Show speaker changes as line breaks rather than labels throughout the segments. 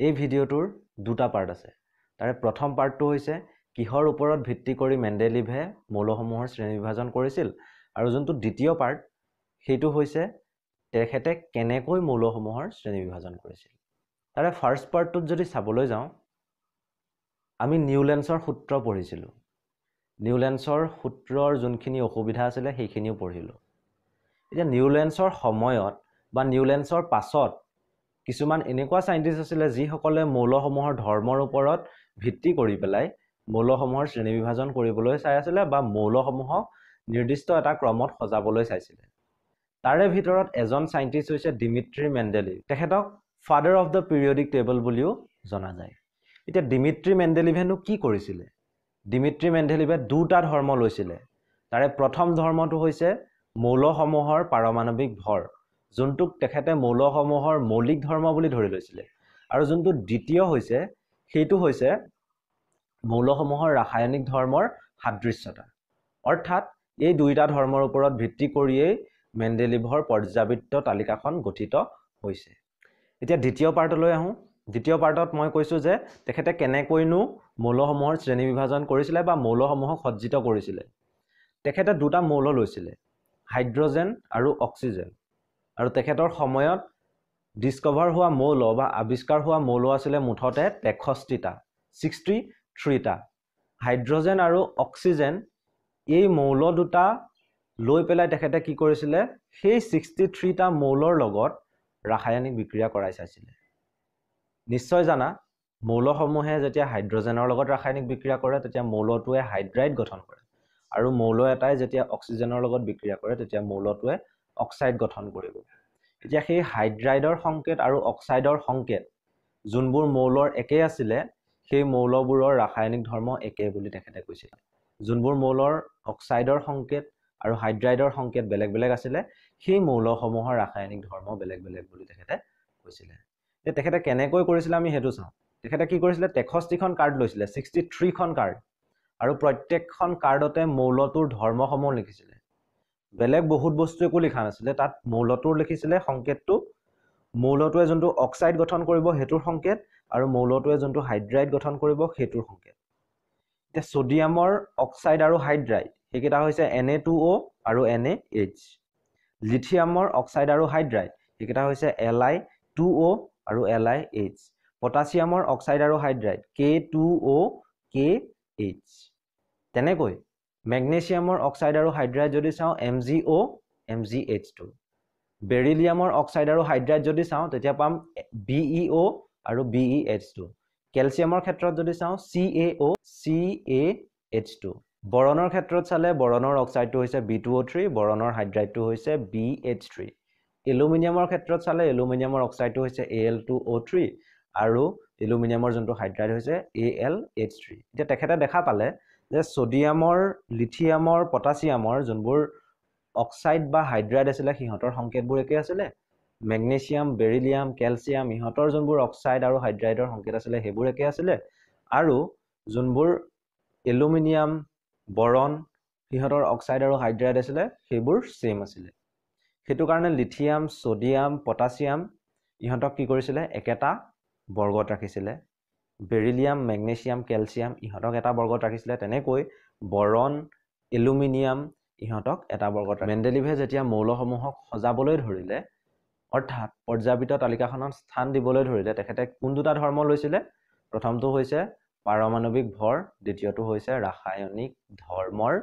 এই ভিডিঅ'টোৰ দুটা পাৰ্ট আছে। তাৰে প্ৰথম পাৰ্টটো হৈছে কিহৰ ওপৰত ভিত্তি কৰি মেণ্ডেলিভে মৌলসমূহৰ শ্ৰেণী বিভাজন কৰিছিল? আৰু যোনটো দ্বিতীয় পাৰ্ট সেইটো হৈছে তেখেতে কেনেকৈ মৌলসমূহৰ শ্ৰেণী বিভাজন কৰিছিল? তাৰে ফাৰ্ষ্ট পাৰ্টটোত যদি চাবলৈ যাওঁ আমি নিউলেন্সৰ সূত্ৰ পঢ়িছিলোঁ। নিউলেন্সৰ সূত্ৰৰ যোনখিনি অসুবিধা আছিলে সেইখিনিও পঢ়িলোঁ। এতিয়া নিউলেন্সৰ সময়ত বা নিউলেন্সৰ পাছত কিছুমান এনেকুৱা চাইণ্টিষ্ট আছিলে যিসকলে মৌলসমূহৰ ধৰ্মৰ ওপৰত ভিত্তি কৰি পেলাই মৌলসমূহৰ শ্ৰেণী বিভাজন কৰিবলৈ চাই আছিলে বা মৌলসমূহক নিৰ্দিষ্ট এটা ক্ৰমত সজাবলৈ চাইছিলে। তাৰে ভিতৰত এজন চাইণ্টিষ্ট হৈছে ডিমিত্ৰী মেণ্ডেলিভ তেখেতক father of the periodic table বুলিও জনা যায়। এতিয়া ডিমিত্ৰী মেণ্ডেলিভেনো কি কৰিছিলে? ডিমিত্ৰী মেণ্ডেলিভে দুটা ধৰ্ম লৈছিলে। তাৰে প্ৰথম ধৰ্মটো হৈছে মৌলসমূহৰ পাৰমাণৱিক ভৰ। যোনটোক তেখেতে মৌলসমূহৰ মৌলিক ধৰ্ম বুলি ধৰি লৈছিলে। আৰু যোনটো দ্বিতীয় হৈছে সেইটো হৈছে মৌলসমূহৰ ৰাসায়নিক ধৰ্মৰ সাদৃশ্যতা। অৰ্থাৎ এই দুয়োটা ধৰ্মৰ ওপৰত ভিত্তি কৰিয়েই মেণ্ডেলিভৰ পৰ্যাবৃত্ত তালিকাখন গঠিত হৈছে। এতিয়া দ্বিতীয় পাৰ্টলৈ আহোঁ। দ্বিতীয় পাৰ্টত মই কৈছোঁ যে তেখেতে কেনেকৈনো মৌলসমূহৰ শ্ৰেণী বিভাজন কৰিছিলে বা মৌলসমূহক সজ্জিত কৰিছিলে। তেখেতে দুটা মৌল লৈছিলে হাইড্ৰজেন আৰু অক্সিজেন। আৰু তেখেতৰ সময়ত ডিছকভাৰ হোৱা মৌল বা আৱিষ্কাৰ হোৱা মৌল আছিলে মুঠতে তেষষ্ঠিটা ছিক্সটি থ্ৰীটা হাইড্ৰজেন আৰু অক্সিজেন এই মৌল দুটা লৈ পেলাই তেখেতে কি কৰিছিলে? সেই ছিক্সটি থ্ৰীটা মৌলৰ লগত ৰাসায়নিক বিক্ৰিয়া কৰাই চাইছিলে। নিশ্চয় জানা মৌলসমূহে যেতিয়া হাইড্ৰজেনৰ লগত ৰাসায়নিক বিক্ৰিয়া কৰে তেতিয়া মৌলটোৱে হাইড্ৰাইড গঠন কৰে। আৰু মৌল এটাই যেতিয়া অক্সিজেনৰ লগত বিক্ৰিয়া কৰে তেতিয়া মৌলটোৱে অক্সাইড গঠন কৰিব। এতিয়া সেই হাইড্ৰাইডৰ সংকেত আৰু অক্সাইডৰ সংকেত যোনবোৰ মৌলৰ একে আছিলে সেই মৌলবোৰৰ ৰাসায়নিক ধৰ্ম একে বুলি তেখেতে কৈছিল যোনবোৰ মৌলৰ অক্সাইডৰ সংকেত আৰু হাইড্ৰাইডৰ সংকেত বেলেগ বেলেগ আছিলে সেই মৌলসমূহৰ ৰাসায়নিক ধৰ্ম বেলেগ বেলেগ বুলি তেখেতে কৈছিলে। যে তেখেতে কেনেকৈ কৰিছিলে আমি সেইটো চাওঁ। তেখেতে কি কৰিছিলে তেষষ্ঠিখন কাৰ্ড লৈছিলে ছিক্সটি থ্ৰীখন কাৰ্ড। আৰু প্ৰত্যেকখন কাৰ্ডতে মৌলটোৰ ধৰ্মসমূহ লিখিছিলে। বেলেগ বহুত বস্তু একো লিখা নাছিলে। তাত মৌলটোৰ লিখিছিলে সংকেতটো। মৌলটোৱে যোনটো অক্সাইড গঠন কৰিব সেইটোৰ সংকেত আৰু মৌলটোৱে যোনটো হাইড্ৰাইড গঠন কৰিব সেইটোৰ সংকেত। এতিয়া ছডিয়ামৰ অক্সাইড আৰু হাইড্ৰাইড সেইকেইটা হৈছে এন এ টু অ' আৰু এন এ এইচ। লিথিয়ামৰ অক্সাইড আৰু হাইড্ৰাইড সেইকেইটা হৈছে এল আই টু অ' আৰু এল আই এইচ। পটাছিয়ামৰ অক্সাইড আৰু hydride K two O' K H. তেনেকৈ মেগনেছিয়ামৰ অক্সাইড আৰু হাইড্ৰাইড যদি চাওঁ M G O' M G H two. বেৰিলিয়ামৰ oxide আৰু হাইড্ৰাইড যদি চাওঁ তেতিয়া পাম বি ই অ' আৰু বি ই এইচ টু। কেলছিয়ামৰ ক্ষেত্ৰত যদি চাওঁ C A O' C A H two. বৰণৰ ক্ষেত্ৰত চালে বৰণৰ অক্সাইডটো হৈছে বি টু অ' থ্ৰী বৰণৰ হাইড্ৰাইডটো হৈছে বি এইচ থ্ৰী। এলুমিনিয়ামৰ ক্ষেত্ৰত চালে এলুমিনিয়ামৰ অক্সাইডটো হৈছে A L two O' three আৰু এলুমিনিয়ামৰ যোনটো হাইড্ৰাইড হৈছে এ এল এইচ থ্ৰী। এতিয়া তেখেতে দেখা পালে যে ছডিয়ামৰ লিথিয়ামৰ পটাছিয়ামৰ যোনবোৰ অক্সাইড বা হাইড্ৰাইড আছিলে সিহঁতৰ সংকেতবোৰ একে আছিলে? মেগনেছিয়াম বেৰিলিয়াম কেলছিয়াম ইহঁতৰ যোনবোৰ অক্সাইড আৰু হাইড্ৰাইডৰ সংকেত আছিলে সেইবোৰ একে আছিলে। আৰু যোনবোৰ এলুমিনিয়াম বৰণ সিহঁতৰ অক্সাইড আৰু হাইড্ৰাইড আছিলে সেইবোৰ ছেইম আছিলে। সেইটো কাৰণে লিথিয়াম ছডিয়াম পটাছিয়াম ইহঁতক কি কৰিছিলে? একেটা বৰ্গত ৰাখিছিলে। বেৰিলিয়াম মেগনেছিয়াম কেলছিয়াম ইহঁতক এটা বৰ্গত ৰাখিছিলে। তেনেকৈ বৰণ এলুমিনিয়াম ইহঁতক এটা বৰ্গত মেণ্ডেলিভে যেতিয়া মৌলসমূহক সজাবলৈ ধৰিলে অৰ্থাৎ পৰ্যাবৃত তালিকাখনত স্থান দিবলৈ ধৰিলে তেখেতে কোন দুটা ধৰ্ম লৈছিলে? প্ৰথমটো হৈছে পাৰমাণৱিক ভৰ দ্বিতীয়টো হৈছে ৰাসায়নিক ধৰ্মৰ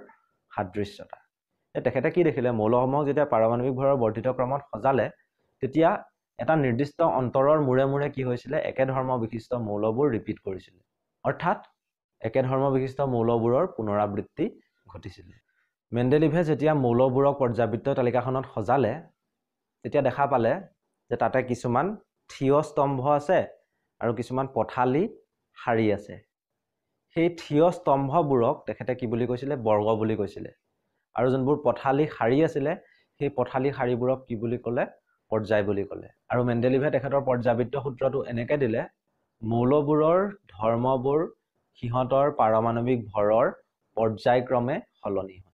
সাদৃশ্যতা। তেখেতে কি দেখিলে? মৌলসমূহক যেতিয়া পাৰমাণৱিক ভৰৰ বৰ্ধিত ক্ৰমত সজালে তেতিয়া এটা নিৰ্দিষ্ট অন্তৰৰ মূৰে মূৰে কি হৈছিলে? একে ধৰ্ম বিশিষ্ট মৌলবোৰ ৰিপিট কৰিছিলে। অৰ্থাৎ একে ধৰ্ম বিশিষ্ট মৌলবোৰৰ পুনৰাবৃত্তি ঘটিছিলে। মেণ্ডেলিভে যেতিয়া মৌলবোৰক পৰ্যাবৃত্ত তালিকাখনত সজালে তেতিয়া দেখা পালে যে তাতে কিছুমান থিয় স্তম্ভ আছে আৰু কিছুমান পথালি শাৰী আছে। সেই থিয় স্তম্ভবোৰক তেখেতে কি বুলি কৈছিলে? বৰ্গ বুলি কৈছিলে। আৰু যোনবোৰ পথালি শাৰী আছিলে সেই পথালি শাৰীবোৰক কি বুলি ক'লে? পৰ্যায় বুলি ক'লে। আৰু মেণ্ডেলিভে তেখেতৰ পৰ্যাবৃত্ত সূত্ৰটো এনেকৈ দিলে মৌলবোৰৰ ধৰ্মবোৰ সিহঁতৰ পাৰমাণৱিক ভৰৰ পৰ্যায়ক্ৰমে সলনি। হয়